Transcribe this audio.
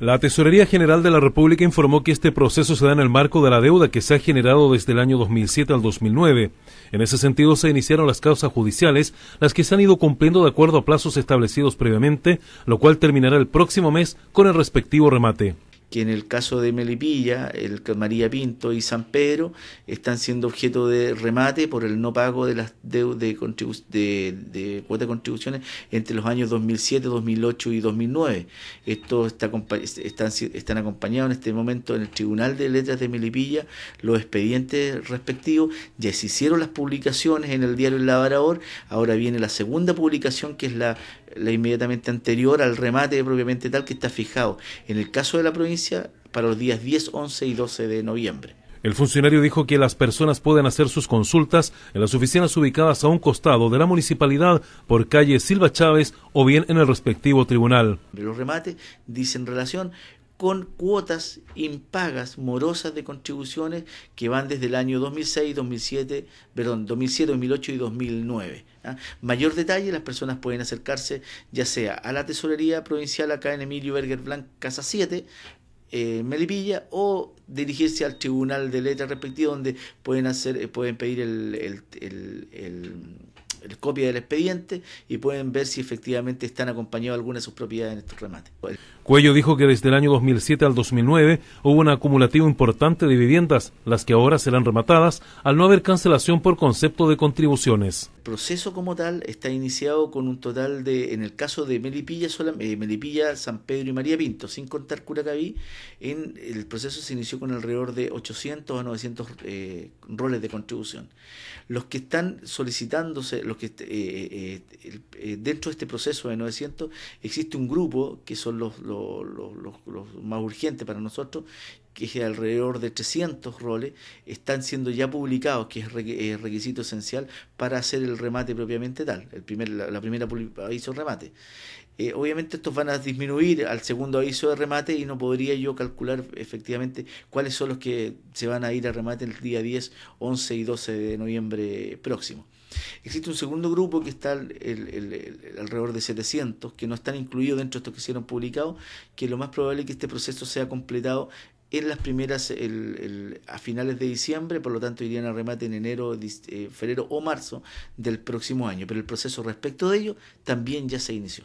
La Tesorería General de la República informó que este proceso se da en el marco de la deuda que se ha generado desde el año 2007 al 2009. En ese sentido, se iniciaron las causas judiciales, las que se han ido cumpliendo de acuerdo a plazos establecidos previamente, lo cual terminará el próximo mes con el respectivo remate que en el caso de Melipilla, el María Pinto y San Pedro están siendo objeto de remate por el no pago de las deudas de, de, cuotas de contribuciones entre los años 2007, 2008 y 2009. Esto está, están, están acompañados en este momento en el Tribunal de Letras de Melipilla los expedientes respectivos. Ya se hicieron las publicaciones en el diario El Labrador. Ahora viene la segunda publicación que es la la inmediatamente anterior al remate propiamente tal que está fijado en el caso de la provincia para los días 10, 11 y 12 de noviembre. El funcionario dijo que las personas pueden hacer sus consultas en las oficinas ubicadas a un costado de la municipalidad por calle Silva Chávez o bien en el respectivo tribunal. Los remates dicen relación con cuotas impagas morosas de contribuciones que van desde el año 2006, 2007, perdón, 2007, 2008 y 2009. ¿ah? Mayor detalle, las personas pueden acercarse ya sea a la Tesorería Provincial acá en Emilio Berger Blanc, Casa 7, eh, Melipilla o dirigirse al tribunal de letra respectivo donde pueden hacer eh, pueden pedir el, el, el, el, copia del expediente y pueden ver si efectivamente están acompañados algunas de sus propiedades en estos remates. Cuello dijo que desde el año 2007 al 2009 hubo un acumulativo importante de viviendas, las que ahora serán rematadas al no haber cancelación por concepto de contribuciones. El proceso como tal está iniciado con un total de, en el caso de Melipilla, eh, Melipilla, San Pedro y María Pinto, sin contar Curacaví, en el proceso se inició con alrededor de 800 a 900 eh, roles de contribución. Los que están solicitándose, los que eh, dentro de este proceso de 900 existe un grupo que son los los, más urgentes para nosotros, que es alrededor de 300 roles, están siendo ya publicados, que es requisito esencial para hacer el remate propiamente tal, el primer, la, primera aviso de remate. Eh, obviamente estos van a disminuir al segundo aviso de remate y no podría yo calcular efectivamente cuáles son los que se van a ir a remate el día 10, 11 y 12 de noviembre próximo. Existe un segundo grupo que está alrededor de 700, que no están incluidos dentro de estos que hicieron publicados, que lo más probable es que este proceso sea completado en las primeras, a finales de diciembre, por lo tanto irían a remate en enero, eh, febrero o marzo del próximo año. Pero el proceso respecto de ello también ya se inició.